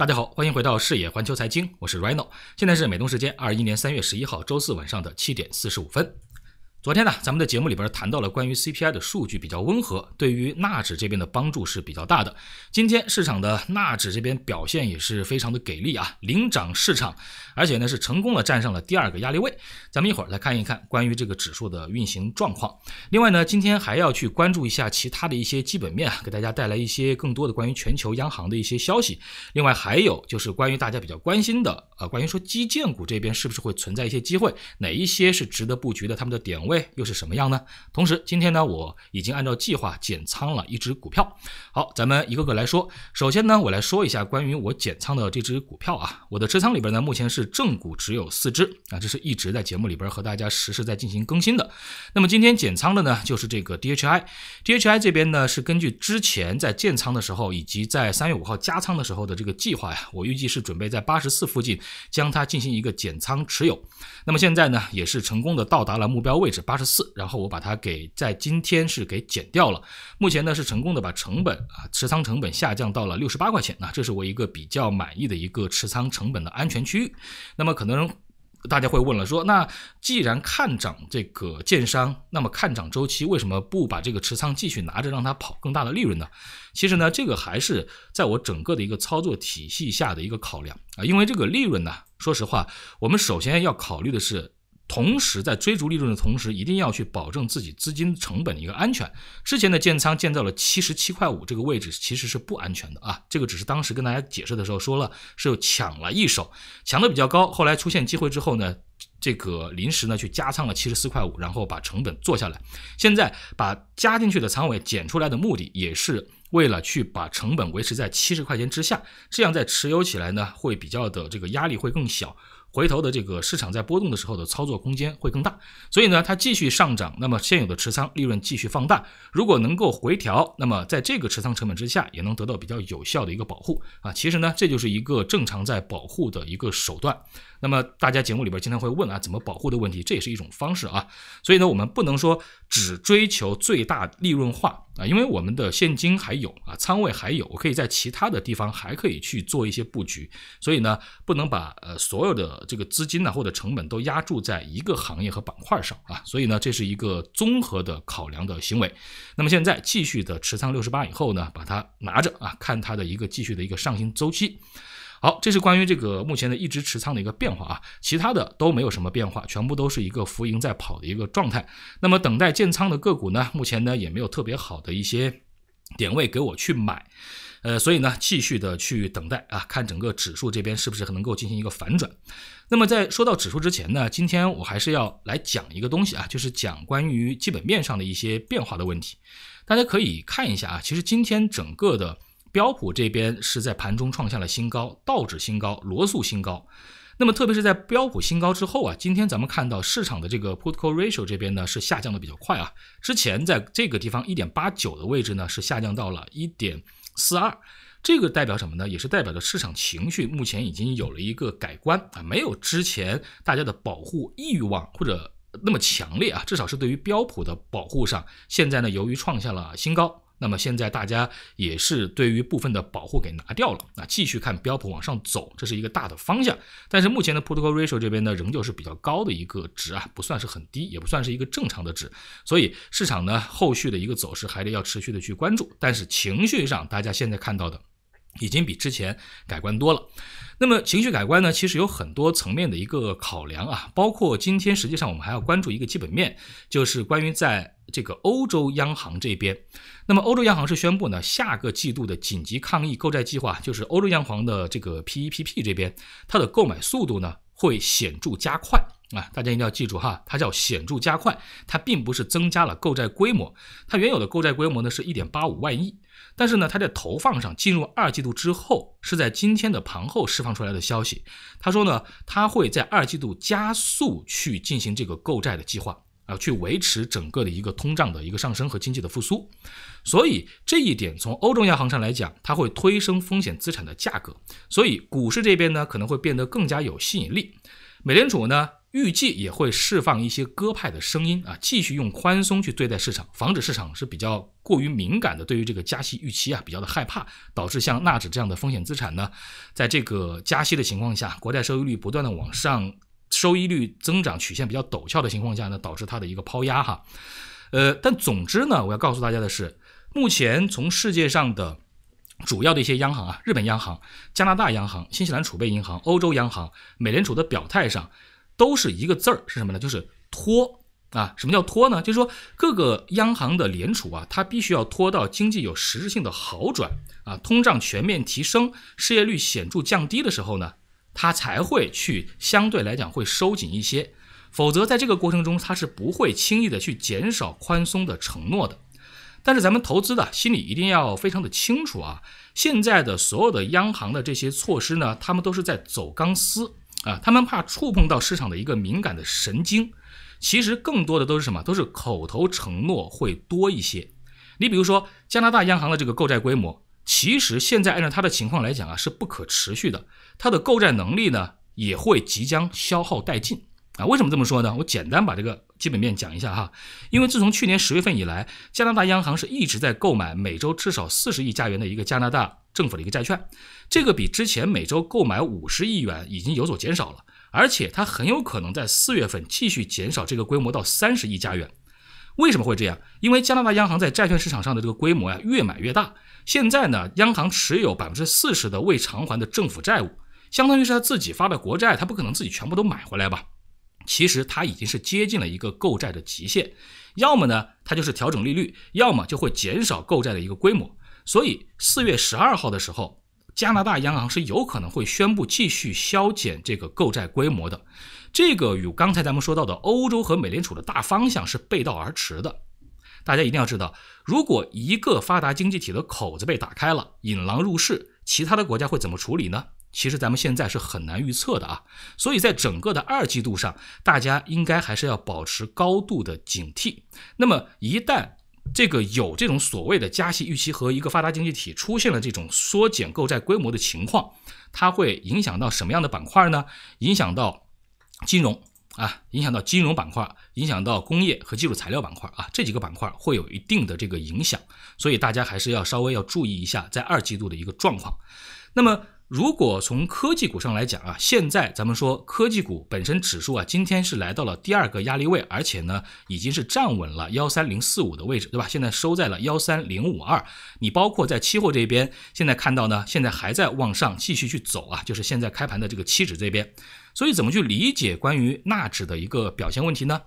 大家好，欢迎回到视野环球财经，我是 Rino，现在是美东时间二一年三月十一号周四晚上的七点四十五分。昨天呢，咱们的节目里边谈到了关于 CPI 的数据比较温和，对于纳指这边的帮助是比较大的。今天市场的纳指这边表现也是非常的给力啊，领涨市场，而且呢是成功的站上了第二个压力位。咱们一会儿来看一看关于这个指数的运行状况。另外呢，今天还要去关注一下其他的一些基本面啊，给大家带来一些更多的关于全球央行的一些消息。另外还有就是关于大家比较关心的，呃，关于说基建股这边是不是会存在一些机会，哪一些是值得布局的，他们的点位。位又是什么样呢？同时，今天呢，我已经按照计划减仓了一只股票。好，咱们一个个来说。首先呢，我来说一下关于我减仓的这只股票啊。我的持仓里边呢，目前是正股只有四只啊，这是一直在节目里边和大家实时在进行更新的。那么今天减仓的呢，就是这个 DHI。DHI 这边呢，是根据之前在建仓的时候，以及在三月五号加仓的时候的这个计划呀，我预计是准备在八十四附近将它进行一个减仓持有。那么现在呢，也是成功的到达了目标位置。八十四，然后我把它给在今天是给减掉了。目前呢是成功的把成本啊持仓成本下降到了六十八块钱，那这是我一个比较满意的一个持仓成本的安全区域。那么可能大家会问了，说那既然看涨这个建商，那么看涨周期为什么不把这个持仓继续拿着，让它跑更大的利润呢？其实呢，这个还是在我整个的一个操作体系下的一个考量啊，因为这个利润呢，说实话，我们首先要考虑的是。同时，在追逐利润的同时，一定要去保证自己资金成本的一个安全。之前的建仓建到了七十七块五这个位置，其实是不安全的啊。这个只是当时跟大家解释的时候说了，是抢了一手，抢的比较高。后来出现机会之后呢，这个临时呢去加仓了七十四块五，然后把成本做下来。现在把加进去的仓位减出来的目的，也是为了去把成本维持在七十块钱之下，这样在持有起来呢，会比较的这个压力会更小。回头的这个市场在波动的时候的操作空间会更大，所以呢，它继续上涨，那么现有的持仓利润继续放大。如果能够回调，那么在这个持仓成本之下，也能得到比较有效的一个保护啊。其实呢，这就是一个正常在保护的一个手段。那么大家节目里边经常会问啊，怎么保护的问题，这也是一种方式啊。所以呢，我们不能说只追求最大利润化啊，因为我们的现金还有啊，仓位还有，我可以在其他的地方还可以去做一些布局。所以呢，不能把呃所有的这个资金呢或者成本都压注在一个行业和板块上啊。所以呢，这是一个综合的考量的行为。那么现在继续的持仓六十八以后呢，把它拿着啊，看它的一个继续的一个上行周期。好，这是关于这个目前的一直持仓的一个变化啊，其他的都没有什么变化，全部都是一个浮盈在跑的一个状态。那么等待建仓的个股呢，目前呢也没有特别好的一些点位给我去买，呃，所以呢继续的去等待啊，看整个指数这边是不是能够进行一个反转。那么在说到指数之前呢，今天我还是要来讲一个东西啊，就是讲关于基本面上的一些变化的问题。大家可以看一下啊，其实今天整个的。标普这边是在盘中创下了新高，道指新高，罗素新高。那么特别是在标普新高之后啊，今天咱们看到市场的这个 put call ratio 这边呢是下降的比较快啊。之前在这个地方一点八九的位置呢是下降到了一点四二，这个代表什么呢？也是代表着市场情绪目前已经有了一个改观啊，没有之前大家的保护欲望或者那么强烈啊，至少是对于标普的保护上，现在呢由于创下了新高。那么现在大家也是对于部分的保护给拿掉了，那继续看标普往上走，这是一个大的方向。但是目前的 put call ratio 这边呢，仍旧是比较高的一个值啊，不算是很低，也不算是一个正常的值。所以市场呢后续的一个走势还得要持续的去关注。但是情绪上，大家现在看到的已经比之前改观多了。那么情绪改观呢，其实有很多层面的一个考量啊，包括今天实际上我们还要关注一个基本面，就是关于在这个欧洲央行这边。那么欧洲央行是宣布呢，下个季度的紧急抗疫购债计划，就是欧洲央行的这个 PEPP 这边，它的购买速度呢会显著加快啊，大家一定要记住哈，它叫显著加快，它并不是增加了购债规模，它原有的购债规模呢是一点八五万亿。但是呢，它在投放上进入二季度之后，是在今天的盘后释放出来的消息。他说呢，他会在二季度加速去进行这个购债的计划啊，去维持整个的一个通胀的一个上升和经济的复苏。所以这一点从欧洲央行上来讲，它会推升风险资产的价格，所以股市这边呢可能会变得更加有吸引力。美联储呢预计也会释放一些鸽派的声音啊，继续用宽松去对待市场，防止市场是比较过于敏感的，对于这个加息预期啊比较的害怕，导致像纳指这样的风险资产呢，在这个加息的情况下，国债收益率不断的往上，收益率增长曲线比较陡峭的情况下呢，导致它的一个抛压哈。呃，但总之呢，我要告诉大家的是，目前从世界上的主要的一些央行啊，日本央行、加拿大央行、新西兰储备银行、欧洲央行、美联储的表态上。都是一个字儿，是什么呢？就是拖啊！什么叫拖呢？就是说各个央行的联储啊，它必须要拖到经济有实质性的好转啊，通胀全面提升，失业率显著降低的时候呢，它才会去相对来讲会收紧一些，否则在这个过程中它是不会轻易的去减少宽松的承诺的。但是咱们投资的心里一定要非常的清楚啊，现在的所有的央行的这些措施呢，他们都是在走钢丝。啊，他们怕触碰到市场的一个敏感的神经，其实更多的都是什么？都是口头承诺会多一些。你比如说加拿大央行的这个购债规模，其实现在按照它的情况来讲啊，是不可持续的，它的购债能力呢也会即将消耗殆尽。啊，为什么这么说呢？我简单把这个基本面讲一下哈。因为自从去年十月份以来，加拿大央行是一直在购买每周至少四十亿加元的一个加拿大。政府的一个债券，这个比之前每周购买五十亿元已经有所减少了，而且它很有可能在四月份继续减少这个规模到三十亿加元。为什么会这样？因为加拿大央行在债券市场上的这个规模呀越买越大。现在呢，央行持有百分之四十的未偿还的政府债务，相当于是他自己发的国债，他不可能自己全部都买回来吧？其实他已经是接近了一个购债的极限，要么呢，他就是调整利率，要么就会减少购债的一个规模。所以四月十二号的时候，加拿大央行是有可能会宣布继续削减这个购债规模的。这个与刚才咱们说到的欧洲和美联储的大方向是背道而驰的。大家一定要知道，如果一个发达经济体的口子被打开了，引狼入室，其他的国家会怎么处理呢？其实咱们现在是很难预测的啊。所以在整个的二季度上，大家应该还是要保持高度的警惕。那么一旦这个有这种所谓的加息预期和一个发达经济体出现了这种缩减购债规模的情况，它会影响到什么样的板块呢？影响到金融啊，影响到金融板块，影响到工业和基础材料板块啊，这几个板块会有一定的这个影响，所以大家还是要稍微要注意一下在二季度的一个状况。那么。如果从科技股上来讲啊，现在咱们说科技股本身指数啊，今天是来到了第二个压力位，而且呢已经是站稳了幺三零四五的位置，对吧？现在收在了幺三零五二。你包括在期货这边，现在看到呢，现在还在往上继续去走啊，就是现在开盘的这个期指这边。所以怎么去理解关于纳指的一个表现问题呢？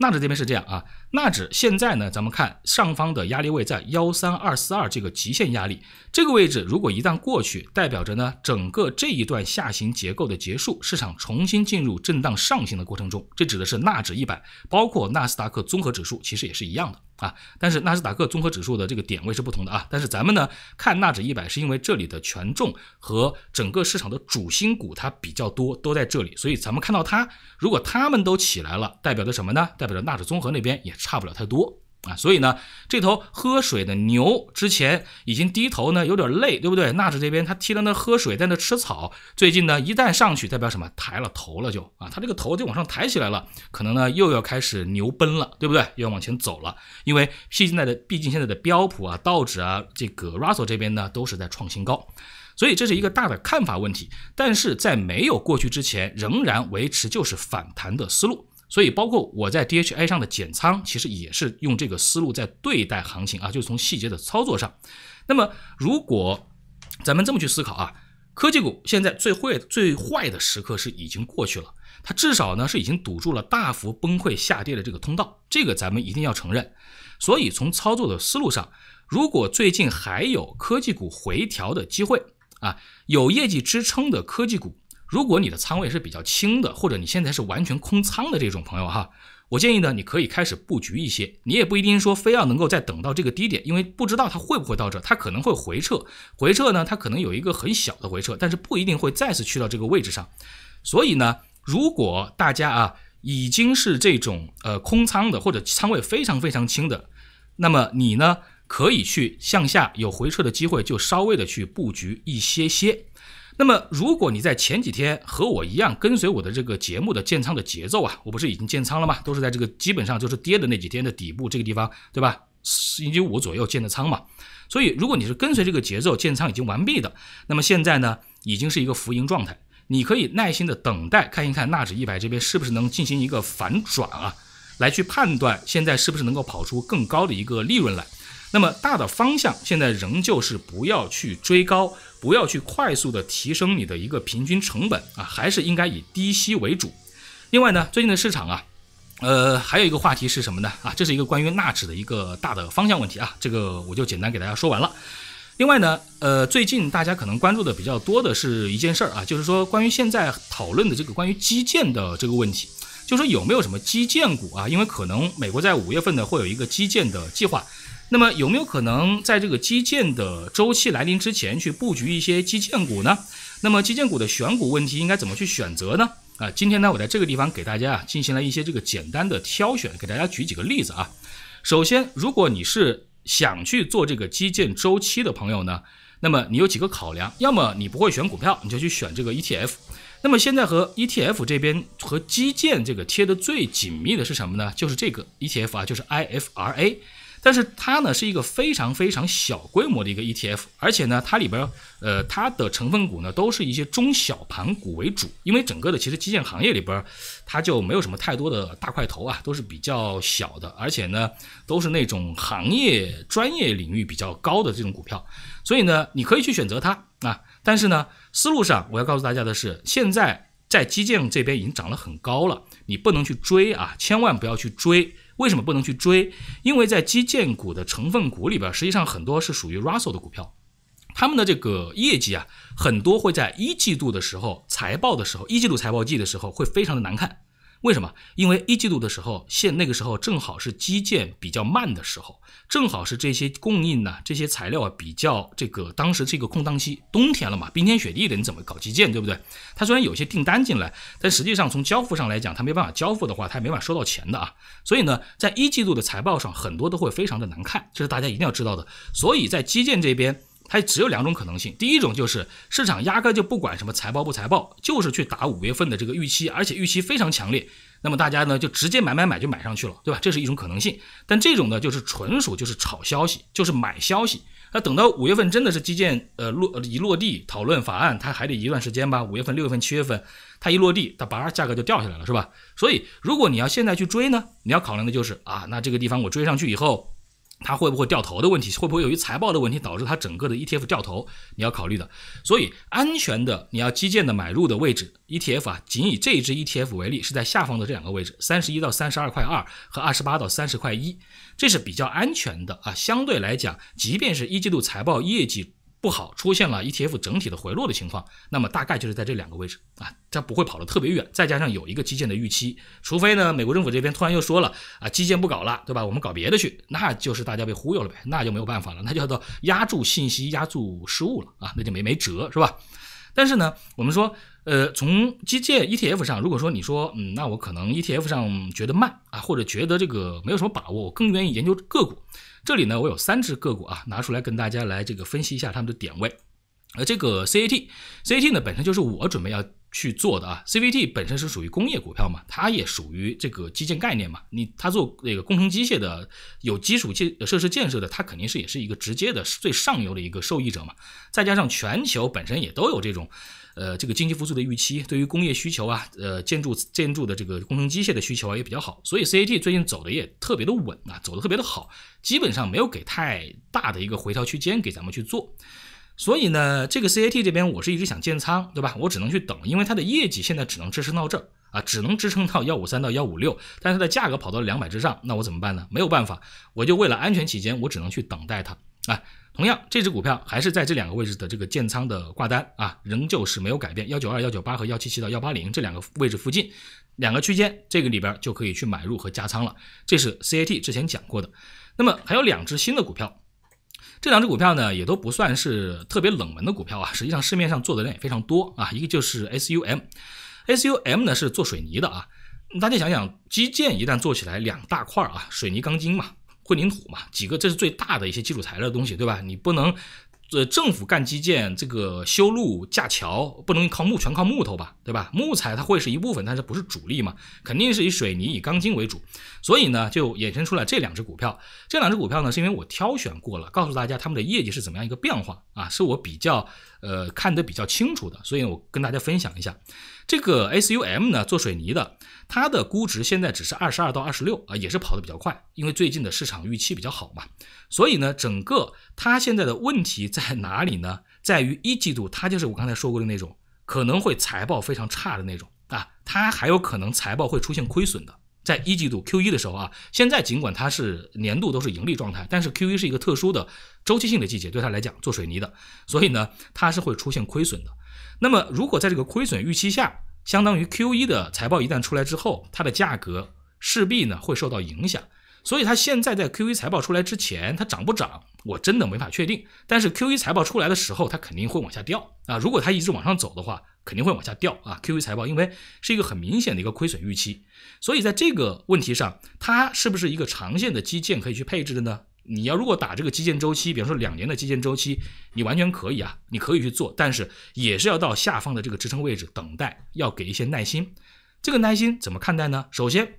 纳指这边是这样啊，纳指现在呢，咱们看上方的压力位在幺三二四二这个极限压力，这个位置如果一旦过去，代表着呢整个这一段下行结构的结束，市场重新进入震荡上行的过程中，这指的是纳指一百，包括纳斯达克综合指数其实也是一样的。啊，但是纳斯达克综合指数的这个点位是不同的啊。但是咱们呢看纳指一百，是因为这里的权重和整个市场的主心骨它比较多，都在这里，所以咱们看到它，如果它们都起来了，代表着什么呢？代表着纳指综合那边也差不了太多。啊，所以呢，这头喝水的牛之前已经低头呢，有点累，对不对？纳指这边它踢在那喝水，在那吃草。最近呢，一旦上去，代表什么？抬了头了就啊，它这个头就往上抬起来了，可能呢又要开始牛奔了，对不对？又要往前走了。因为现在的毕竟现在的标普啊、道指啊、这个 Russell 这边呢都是在创新高，所以这是一个大的看法问题。但是在没有过去之前，仍然维持就是反弹的思路。所以，包括我在 DHA 上的减仓，其实也是用这个思路在对待行情啊，就是从细节的操作上。那么，如果咱们这么去思考啊，科技股现在最坏最坏的时刻是已经过去了，它至少呢是已经堵住了大幅崩溃下跌的这个通道，这个咱们一定要承认。所以，从操作的思路上，如果最近还有科技股回调的机会啊，有业绩支撑的科技股。如果你的仓位是比较轻的，或者你现在是完全空仓的这种朋友哈，我建议呢，你可以开始布局一些。你也不一定说非要能够再等到这个低点，因为不知道它会不会到这，它可能会回撤。回撤呢，它可能有一个很小的回撤，但是不一定会再次去到这个位置上。所以呢，如果大家啊已经是这种呃空仓的，或者仓位非常非常轻的，那么你呢可以去向下有回撤的机会，就稍微的去布局一些些。那么，如果你在前几天和我一样跟随我的这个节目的建仓的节奏啊，我不是已经建仓了吗？都是在这个基本上就是跌的那几天的底部这个地方，对吧？星期五左右建的仓嘛。所以，如果你是跟随这个节奏建仓已经完毕的，那么现在呢，已经是一个浮盈状态，你可以耐心的等待，看一看纳指一百这边是不是能进行一个反转啊，来去判断现在是不是能够跑出更高的一个利润来。那么大的方向现在仍旧是不要去追高，不要去快速的提升你的一个平均成本啊，还是应该以低吸为主。另外呢，最近的市场啊，呃，还有一个话题是什么呢？啊，这是一个关于纳指的一个大的方向问题啊，这个我就简单给大家说完了。另外呢，呃，最近大家可能关注的比较多的是一件事儿啊，就是说关于现在讨论的这个关于基建的这个问题，就说有没有什么基建股啊？因为可能美国在五月份呢会有一个基建的计划。那么有没有可能在这个基建的周期来临之前去布局一些基建股呢？那么基建股的选股问题应该怎么去选择呢？啊，今天呢，我在这个地方给大家啊进行了一些这个简单的挑选，给大家举几个例子啊。首先，如果你是想去做这个基建周期的朋友呢，那么你有几个考量，要么你不会选股票，你就去选这个 ETF。那么现在和 ETF 这边和基建这个贴的最紧密的是什么呢？就是这个 ETF 啊，就是 IFRA。但是它呢是一个非常非常小规模的一个 ETF，而且呢它里边呃它的成分股呢都是一些中小盘股为主，因为整个的其实基建行业里边它就没有什么太多的大块头啊，都是比较小的，而且呢都是那种行业专业领域比较高的这种股票，所以呢你可以去选择它啊，但是呢思路上我要告诉大家的是，现在在基建这边已经涨了很高了，你不能去追啊，千万不要去追。为什么不能去追？因为在基建股的成分股里边，实际上很多是属于 Russell 的股票，他们的这个业绩啊，很多会在一季度的时候财报的时候，一季度财报季的时候会非常的难看。为什么？因为一季度的时候，现那个时候正好是基建比较慢的时候，正好是这些供应呢，这些材料啊比较这个当时这个空档期，冬天了嘛，冰天雪地的，你怎么搞基建，对不对？它虽然有些订单进来，但实际上从交付上来讲，它没办法交付的话，它也没法收到钱的啊。所以呢，在一季度的财报上，很多都会非常的难看，这是大家一定要知道的。所以在基建这边。它只有两种可能性，第一种就是市场压根就不管什么财报不财报，就是去打五月份的这个预期，而且预期非常强烈，那么大家呢就直接买买买就买上去了，对吧？这是一种可能性。但这种呢就是纯属就是炒消息，就是买消息。那等到五月份真的是基建呃落一落地讨论法案，它还得一段时间吧？五月份、六月份、七月份，它一落地，它叭价格就掉下来了，是吧？所以如果你要现在去追呢，你要考量的就是啊，那这个地方我追上去以后。它会不会掉头的问题，会不会由于财报的问题导致它整个的 ETF 掉头？你要考虑的。所以安全的你要基建的买入的位置，ETF 啊，仅以这一只 ETF 为例，是在下方的这两个位置，三十一到三十二块二和二十八到三十块一，这是比较安全的啊。相对来讲，即便是一季度财报业绩。不好，出现了 ETF 整体的回落的情况，那么大概就是在这两个位置啊，它不会跑得特别远。再加上有一个基建的预期，除非呢美国政府这边突然又说了啊，基建不搞了，对吧？我们搞别的去，那就是大家被忽悠了呗，那就没有办法了，那叫做压住信息，压住失误了啊，那就没没辙，是吧？但是呢，我们说，呃，从基建 ETF 上，如果说你说，嗯，那我可能 ETF 上觉得慢啊，或者觉得这个没有什么把握，我更愿意研究个股。这里呢，我有三只个股啊，拿出来跟大家来这个分析一下它们的点位。呃这个 CAT，CAT 呢本身就是我准备要去做的啊。CVT 本身是属于工业股票嘛，它也属于这个基建概念嘛。你它做那个工程机械的，有基础建设施建设的，它肯定是也是一个直接的最上游的一个受益者嘛。再加上全球本身也都有这种。呃，这个经济复苏的预期，对于工业需求啊，呃，建筑建筑的这个工程机械的需求啊也比较好，所以 CAT 最近走的也特别的稳啊，走的特别的好，基本上没有给太大的一个回调区间给咱们去做。所以呢，这个 CAT 这边我是一直想建仓，对吧？我只能去等，因为它的业绩现在只能支撑到这儿啊，只能支撑到幺五三到幺五六，但是它的价格跑到了两百之上，那我怎么办呢？没有办法，我就为了安全起见，我只能去等待它啊。同样，这只股票还是在这两个位置的这个建仓的挂单啊，仍旧是没有改变，幺九二、幺九八和幺七七到幺八零这两个位置附近，两个区间，这个里边就可以去买入和加仓了。这是 CAT 之前讲过的。那么还有两只新的股票，这两只股票呢也都不算是特别冷门的股票啊，实际上市面上做的人也非常多啊。一个就是 SUM，SUM 呢是做水泥的啊，大家想想，基建一旦做起来，两大块啊，水泥钢筋嘛。混凝土嘛，几个这是最大的一些基础材料的东西，对吧？你不能这，政府干基建，这个修路架桥不能靠木，全靠木头吧，对吧？木材它会是一部分，但是不是主力嘛？肯定是以水泥、以钢筋为主。所以呢，就衍生出来这两只股票。这两只股票呢，是因为我挑选过了，告诉大家他们的业绩是怎么样一个变化啊，是我比较呃看得比较清楚的，所以我跟大家分享一下。这个 SUM 呢，做水泥的，它的估值现在只是二十二到二十六啊，也是跑得比较快，因为最近的市场预期比较好嘛。所以呢，整个它现在的问题在哪里呢？在于一季度它就是我刚才说过的那种，可能会财报非常差的那种啊，它还有可能财报会出现亏损的。在一季度 Q 一的时候啊，现在尽管它是年度都是盈利状态，但是 Q 一是一个特殊的周期性的季节，对它来讲做水泥的，所以呢，它是会出现亏损的。那么如果在这个亏损预期下，相当于 Q 一的财报一旦出来之后，它的价格势必呢会受到影响。所以它现在在 Q1 财报出来之前，它涨不涨，我真的没法确定。但是 Q1 财报出来的时候，它肯定会往下掉啊。如果它一直往上走的话，肯定会往下掉啊。Q1 财报因为是一个很明显的一个亏损预期，所以在这个问题上，它是不是一个长线的基建可以去配置的呢？你要如果打这个基建周期，比方说两年的基建周期，你完全可以啊，你可以去做，但是也是要到下方的这个支撑位置等待，要给一些耐心。这个耐心怎么看待呢？首先。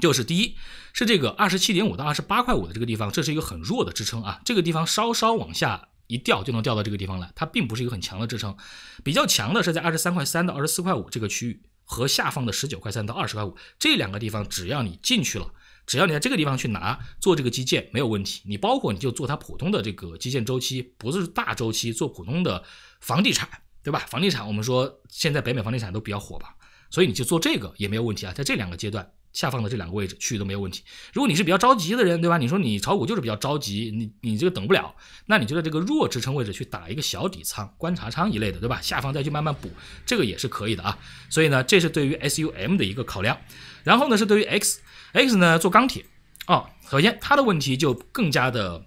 就是第一是这个二十七点五到二十八块五的这个地方，这是一个很弱的支撑啊。这个地方稍稍往下一掉就能掉到这个地方来，它并不是一个很强的支撑。比较强的是在二十三块三到二十四块五这个区域和下方的十九块三到二十块五这两个地方，只要你进去了，只要你在这个地方去拿做这个基建没有问题。你包括你就做它普通的这个基建周期，不是大周期，做普通的房地产，对吧？房地产我们说现在北美房地产都比较火吧，所以你就做这个也没有问题啊。在这两个阶段。下方的这两个位置去都没有问题。如果你是比较着急的人，对吧？你说你炒股就是比较着急，你你这个等不了，那你就在这个弱支撑位置去打一个小底仓、观察仓一类的，对吧？下方再去慢慢补，这个也是可以的啊。所以呢，这是对于 SUM 的一个考量。然后呢，是对于 X，X 呢做钢铁哦。首先它的问题就更加的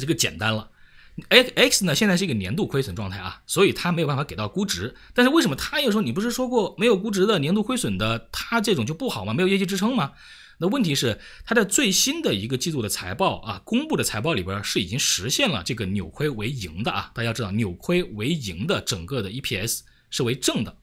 这个简单了。X X 呢，现在是一个年度亏损状态啊，所以它没有办法给到估值。但是为什么它又说你不是说过没有估值的年度亏损的，它这种就不好吗？没有业绩支撑吗？那问题是它的最新的一个季度的财报啊，公布的财报里边是已经实现了这个扭亏为盈的啊。大家知道扭亏为盈的整个的 EPS 是为正的。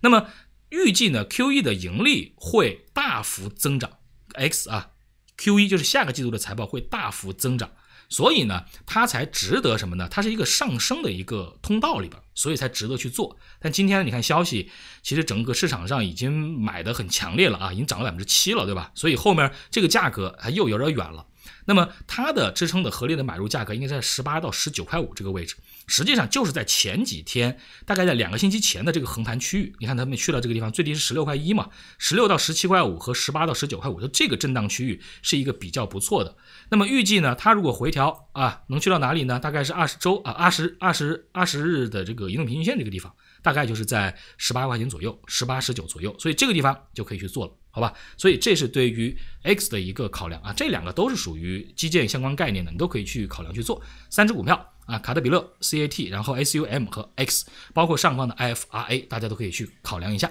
那么预计呢，Q1 的盈利会大幅增长，X 啊，Q1 就是下个季度的财报会大幅增长。所以呢，它才值得什么呢？它是一个上升的一个通道里边，所以才值得去做。但今天你看消息，其实整个市场上已经买的很强烈了啊，已经涨了百分之七了，对吧？所以后面这个价格还又有点远了。那么它的支撑的合理的买入价格应该在十八到十九块五这个位置，实际上就是在前几天，大概在两个星期前的这个横盘区域，你看他们去了这个地方，最低是十六块一嘛，十六到十七块五和十八到十九块五的这个震荡区域是一个比较不错的。那么预计呢，它如果回调啊，能去到哪里呢？大概是二十周啊，二十二十二十日的这个移动平均线这个地方。大概就是在十八块钱左右，十八十九左右，所以这个地方就可以去做了，好吧？所以这是对于 X 的一个考量啊，这两个都是属于基建相关概念的，你都可以去考量去做。三只股票啊，卡特彼勒 CAT，然后 SUM 和 X，包括上方的 IFRA，大家都可以去考量一下。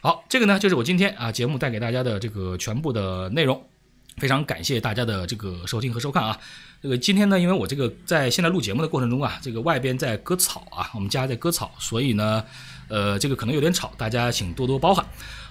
好，这个呢就是我今天啊节目带给大家的这个全部的内容。非常感谢大家的这个收听和收看啊！这个今天呢，因为我这个在现在录节目的过程中啊，这个外边在割草啊，我们家在割草，所以呢，呃，这个可能有点吵，大家请多多包涵。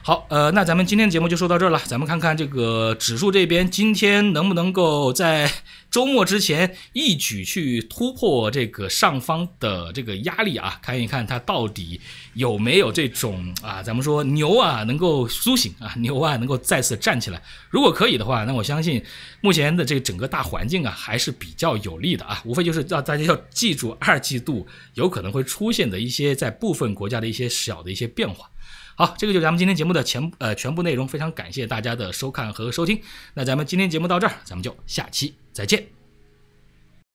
好，呃，那咱们今天节目就说到这儿了。咱们看看这个指数这边今天能不能够在周末之前一举去突破这个上方的这个压力啊？看一看它到底有没有这种啊，咱们说牛啊能够苏醒啊，牛啊能够再次站起来。如果可以的话，那我相信目前的这个整个大环境啊还是比较有利的啊。无非就是让大家要记住二季度有可能会出现的一些在部分国家的一些小的一些变化。好，这个就是咱们今天节目的全呃全部内容，非常感谢大家的收看和收听。那咱们今天节目到这儿，咱们就下期再见。